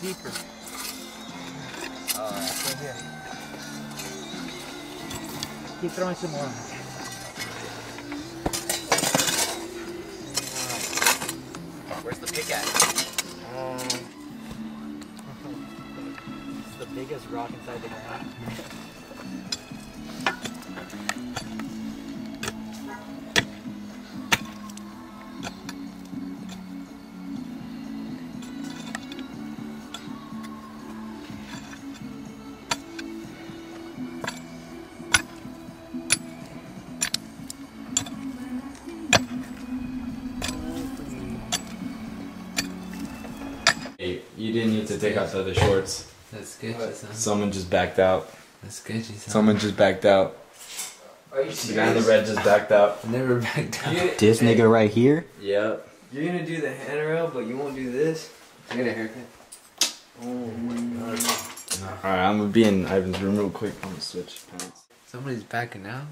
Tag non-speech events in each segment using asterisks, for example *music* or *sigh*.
deeper. Right here. Keep throwing some more. Where's the pick at? Um, *laughs* it's the biggest rock inside the ground. You didn't need to take out the other shorts. That's sketchy, son. Someone just backed out. That's sketchy, son. Someone just backed out. Are you The guy in the red just backed out. *laughs* Never back down. You, This nigga right here. Yep. you're gonna do the handrail, but you won't do this? I get a haircut. Oh my god. Alright, I'm gonna be in Ivan's room real quick. I'm gonna switch pants. Somebody's backing out.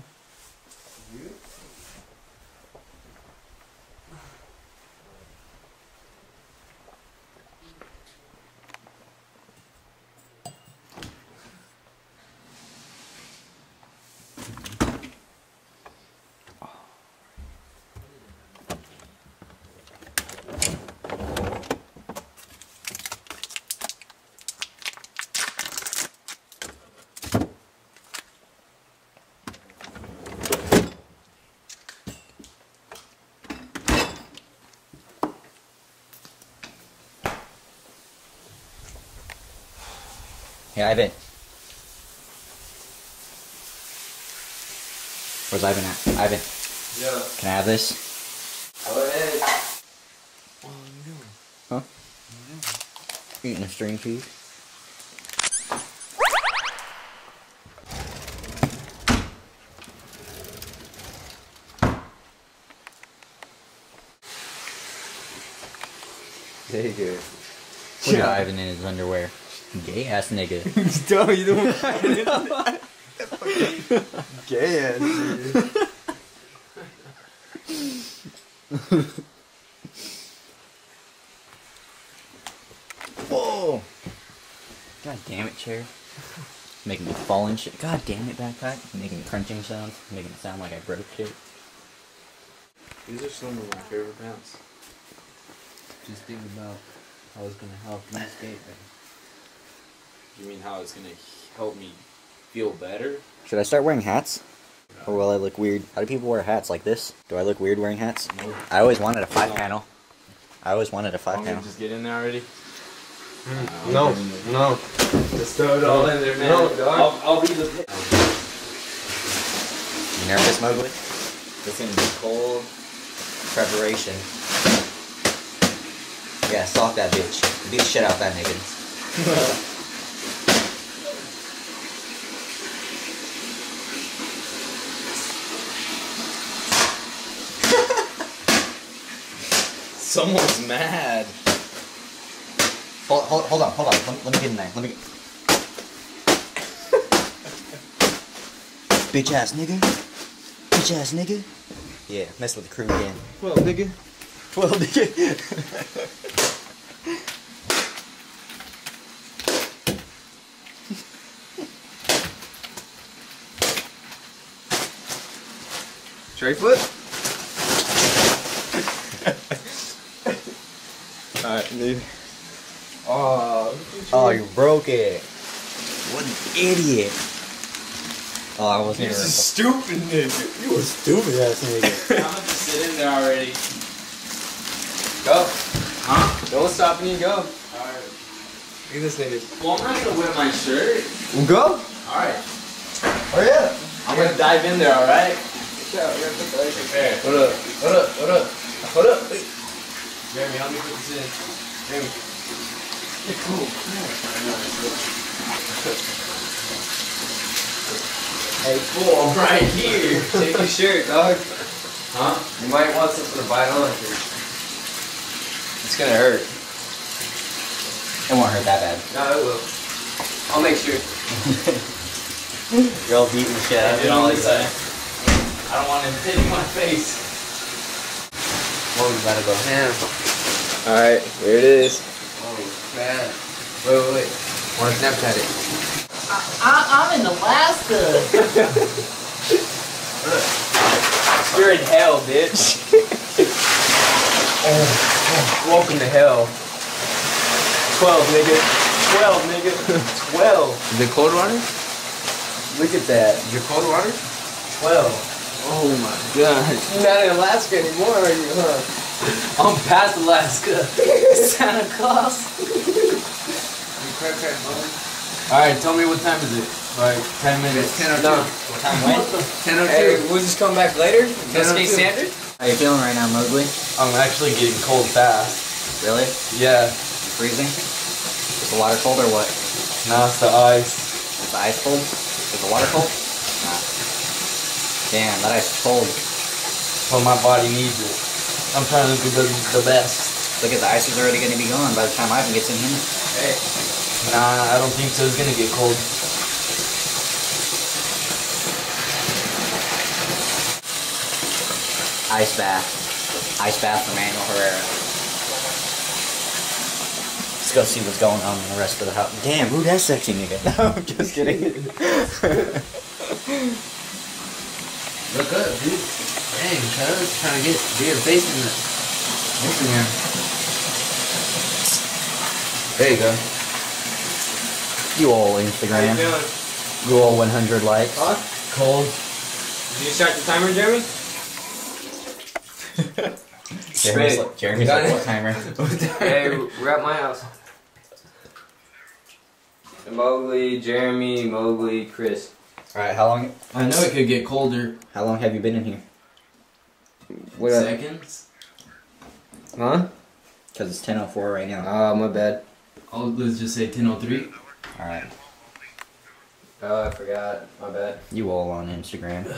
Hey, Ivan. Where's Ivan at? Ivan, Yeah. can I have this? Go ahead. What are you doing? Huh? Eating a string cheese. There you go. Look at Ivan in his underwear. Gay ass nigga. *laughs* Don't you don't *laughs* *laughs* Gay ass dude. Whoa! God damn it, chair. Making me fall and shit. God damn it, backpack. Making crunching sounds. Making it sound like I broke shit. These are some of my favorite pants. Just think about how it's gonna help you skate, man. You mean how it's gonna help me feel better? Should I start wearing hats? Or will I look weird? How do people wear hats like this? Do I look weird wearing hats? No. I always wanted a five No. panel. I always wanted a five Want me to panel. just get in there already? Hmm. No, no. Just throw it all in there, man. No, dog. I'll, I'll be the. You nervous, Mogely? It's gonna be cold. Preparation. Yeah, stalk that bitch. Beat the shit out that nigga. *laughs* Someone's mad. Hold, hold, hold on, hold on. Let, let me get in there. Let me get... *laughs* Bitch ass nigga. Bitch ass nigga. Yeah, mess with the crew again. Well, nigga. Well, nigga. *laughs* Straight foot. Alright, dude. Oh, Oh, you broke it. What an idiot. Oh, I wasn't you're stupid nigga. You a stupid ass nigga. *laughs* I'm gonna sit in there already. Go. Huh? Don't stop and you go. Alright. Look at this nigga. Well, I'm not gonna wear my shirt. Well, go. Alright. Oh, Hurry up. I'm gonna dive in there, alright? Yeah, we gotta put the ice in. There. Hold up. Hold up. Hold up. Hold up. Wait. Jeremy, help me put this in. Jeremy. Cool. Hey, fool, I'm right here. Take your shirt, dog. Huh? You might want something to bite on. It's gonna hurt. It won't hurt that bad. No, it will. I'll make sure. You're all beating the shit out of Get it. on this side. I don't want it hitting my face. Whoa, you gotta go. Damn. Alright, here it is. Oh, Holy crap. Wait, wait, wait. Wanna Snapchat it? I, I'm in Alaska. *laughs* You're in hell, bitch. Oh, oh, welcome to hell. 12, nigga. 12, nigga. 12. *laughs* Is it cold water? Look at that. Is it cold water? 12. Oh my god. You're not in Alaska anymore, are you, huh? *laughs* I'm past Alaska. Santa Claus. Crap, crap, mother. Alright, tell me what time is it? Like 10 minutes. It's 10 No. What time when? 10 Hey, we'll just come back later. Let's oh two. standard. How you feeling right now, Mogely? I'm actually getting cold fast. Really? Yeah. You freezing? Is the water cold or what? Now it's the ice. Is the ice cold? Is the water cold? Nah. Damn, that ice is cold. But my body needs it. I'm trying to do the, the best. Look at the ice is already gonna be gone by the time Ivan gets in here. Hey, Nah, I don't think so. It's gonna get cold. Ice bath. Ice bath for Manuel Herrera. Let's go see what's going on in the rest of the house. Damn, who that sexy nigga? *laughs* No, I'm just kidding. *laughs* Look up, dude. Dang, cuz. Trying to get, get your face in the Instagram. There you go. you all how you Instagram. feeling? You all 100 likes. Huh? Cold. Did you start the timer, Jeremy? *laughs* Jeremy's Hey, like, Jeremy's got like what timer? *laughs* hey, we're at my house. Mogely, Jeremy, Mogely, Chris. Alright, how long I know it could get colder. how long have you been in here? What up? Seconds. Huh? Because it's 10.04 right now. Oh, my bad. Oh, let's just say 10:03. Alright. Oh, I forgot. My bad. You all on Instagram.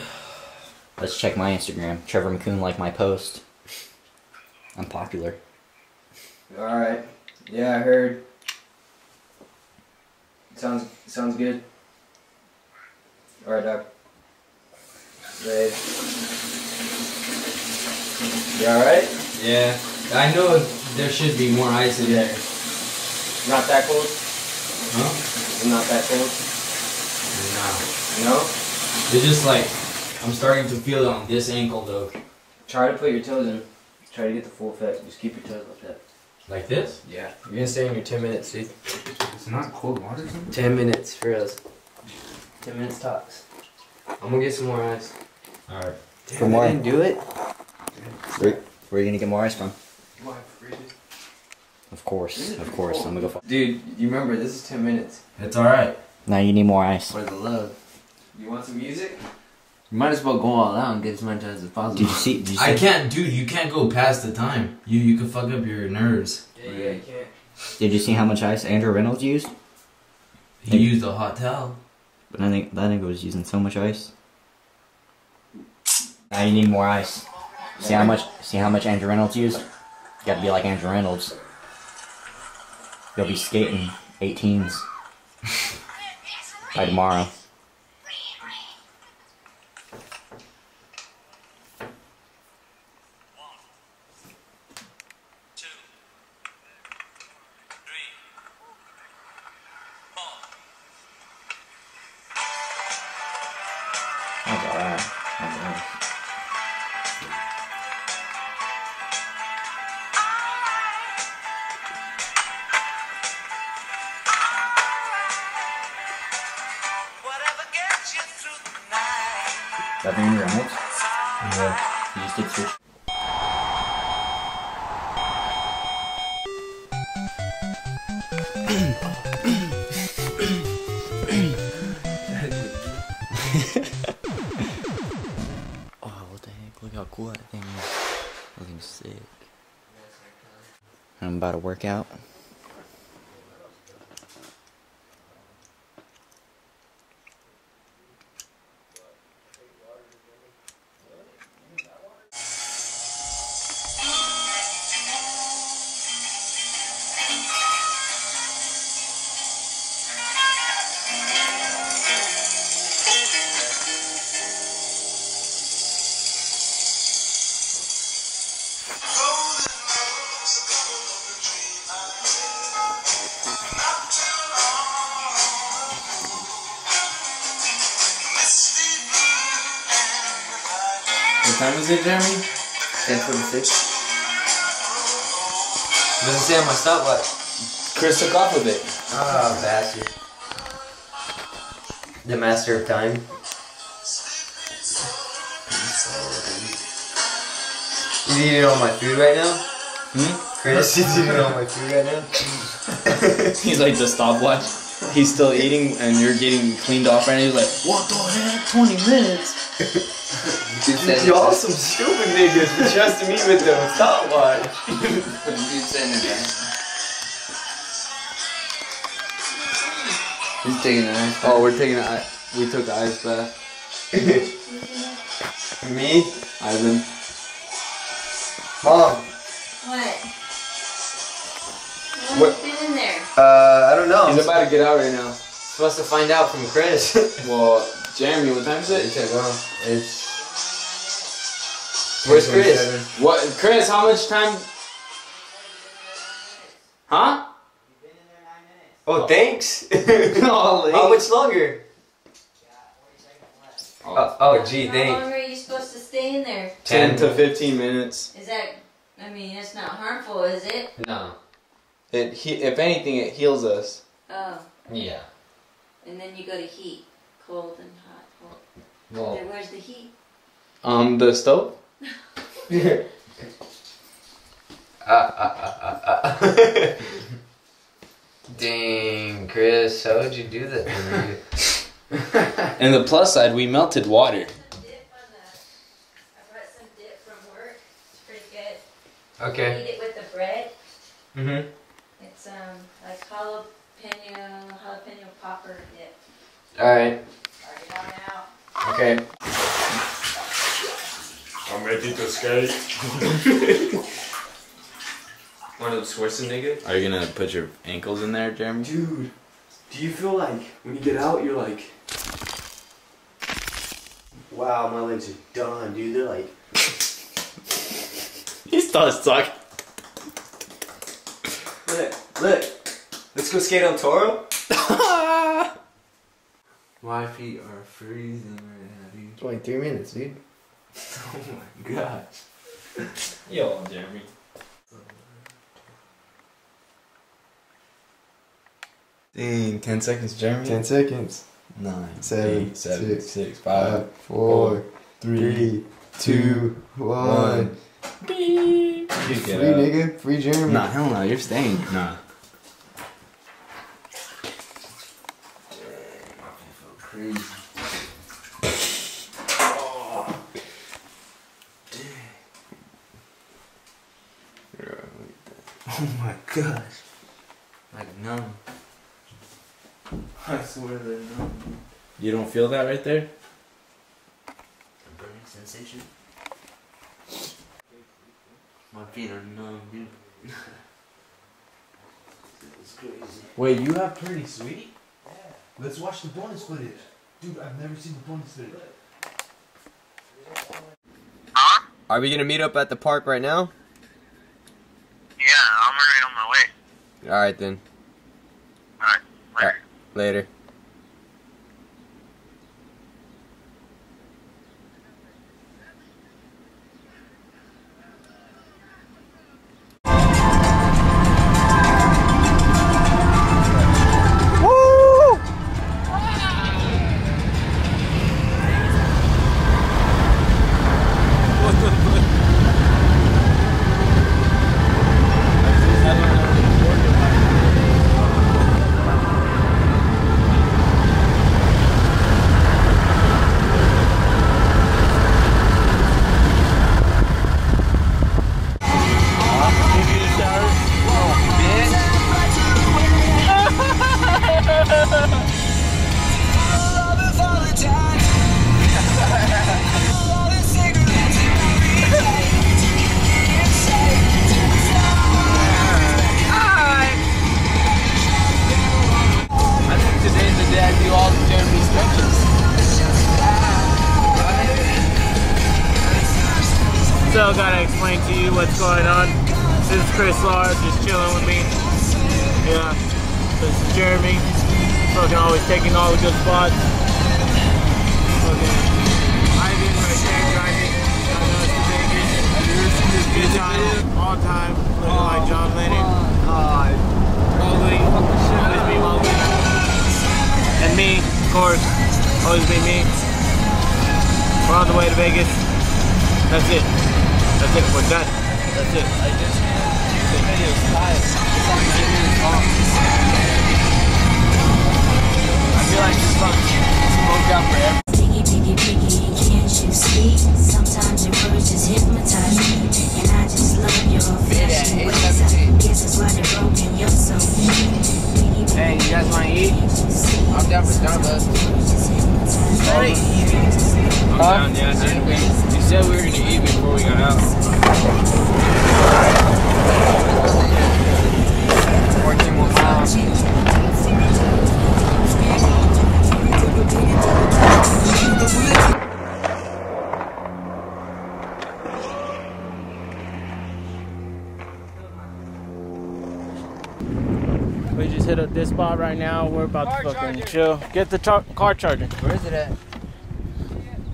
Let's check my Instagram. Trevor McCoon like my post. I'm popular. Alright. Yeah, I heard. Sounds sounds good. Alright, Doc. Babe. You alright? Yeah. I know there should be more ice in there. Not that cold? Huh? Not that cold? Nah. No? It's just like I'm starting to feel it on this ankle though. Try to put your toes in. Try to get the full effect. Just keep your toes like that. Like this? Yeah. You're gonna stay in your 10 minutes, dude. It's not cold water, something? 10 minutes for us. 10 minutes tops. I'm gonna get some more ice. Alright. From where? do it? Where, where are you gonna get more ice from? My freezing. Of course, of course. I'm gonna go. F- Dude, you remember this is 10 minutes. It's alright. now you need more ice. For the love. You want some music? You might as well go all out and get as much as possible. Did you see? Did you see? I can't, dude. You can't go past the time. You you could fuck up your nerves. Yeah, yeah, you can't. Did you see how much ice Andrew Reynolds used? He used a hot towel. But I think that nigga was using so much ice. Now you need more ice. See how much? See how much Andrew Reynolds used? Gotta be like Andrew Reynolds. You'll be skating 18s by tomorrow. That being Reynolds? Yeah. You just did switch. *laughs* oh, what the heck? Look how cool that thing is. That thing's sick. I'm about to work out. Time is it, Jeremy? 1026. Doesn't say on my stopwatch. Chris took off with it. Ah, bastard. The master of time. He's eating all my food right now? Hmm? Chris, he's eating all my food right now? *laughs* He's like the stopwatch. He's still eating, and you're getting cleaned off right now. He's like, what the heck? 20 minutes? *laughs* Dude said Y'all some stupid niggas for trusting me with the stopwatch. *laughs* Dude said it, man. He's taking an ice Oh, we're taking a, i- we took an ice bath. *laughs* Me? Ivan. Mom. What? What- What been in there? Uh, I don't know. He's about to get out right now. supposed to find out from Chris. *laughs* Well, Jeremy, what time is it? said, well, it's. Where's Chris? What, Chris? How much time? Huh? Oh, thanks. *laughs* *laughs* oh, How much longer? Oh, Oh, oh, gee, How thanks. long are you supposed to stay in there? 10 to 15 minutes. Is that? I mean, it's not harmful, is it? No. It, he, if anything, it heals us. Oh, Yeah. and then you go to heat, cold and hot. Cold. Well. Then where's the heat? Um, the stove? Uh, uh, uh, uh, uh. Dang, Chris, how would you do that to me? *laughs* And the plus side, we melted water. Some dip on the. I brought some dip from work. It's pretty good. Okay. Eat it with the bread. Mm-hmm. It's um like jalapeno jalapeno popper dip. Alright. Try it on out. Okay. I'm ready to skate. One of those Schwarzenegger. Are you gonna put your ankles in there, Jeremy? Dude, do you feel like when you get out, you're like, wow, my legs are done, dude. They're like, *laughs* He still suck. look, look. Let's go skate on Toro. My feet are freezing right now, dude. 23 minutes, dude. *laughs* Oh my gosh. Yo, Jeremy. Dang, 10 seconds, Jeremy. 10 seconds. Nine, Seven, eight, seven, six, six, five, four, three, two, one. Beep. Free, You get out. nigga. Free Jeremy. Nah, hell no, you're staying. Nah. Crazy. Oh my gosh. Like, no. I swear they're numb. You don't feel that right there? A burning sensation? My feet are numb, dude. *laughs* It's crazy. Wait, you have Pretty Sweet? Yeah. Let's watch the bonus footage. Dude, I've never seen the bonus footage. Are we gonna meet up at the park right now? Yeah, I'm already on my way. Alright then. Later. What's going on. This is Chris Lara, just chilling with me. Yeah, this is Jeremy. Fucking always taking all the good spots. Fucking Ivan right there driving. Two time, all time, looking like John Lennon. Mogely, always be Mogely. And me, of course, always be me. We're on the way to Vegas. That's it. That's it. We're done. That's it. Is five. It's long. I feel like smoked out. Biggie, Biggie, Biggie, can't you see? Sometimes your words just hypnotize me. Spot right now. We're about to fucking chill. Get the char- car charger. Where is it at?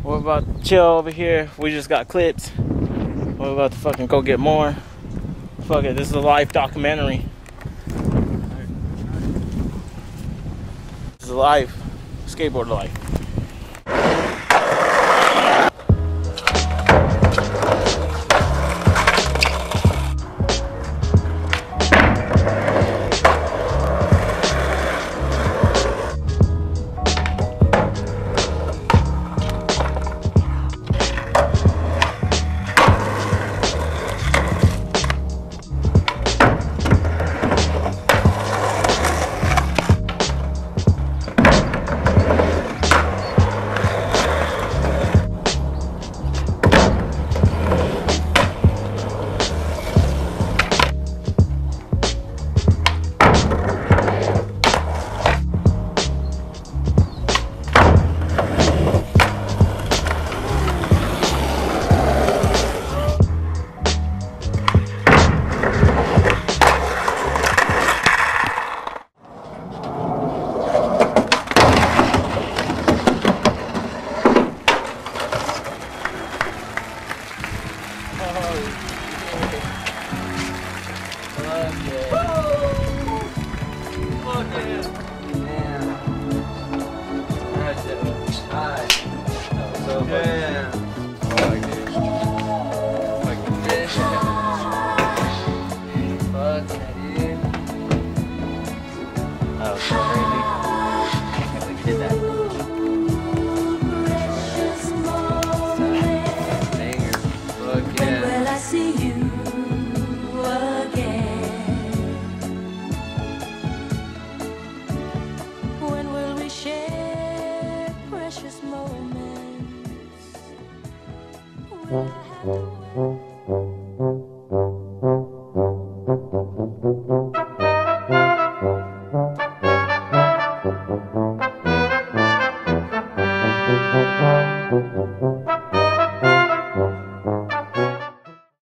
We're about to chill over here. We just got clips. We're about to fucking go get more. Fuck it, this is a live documentary. This is a live skateboard life.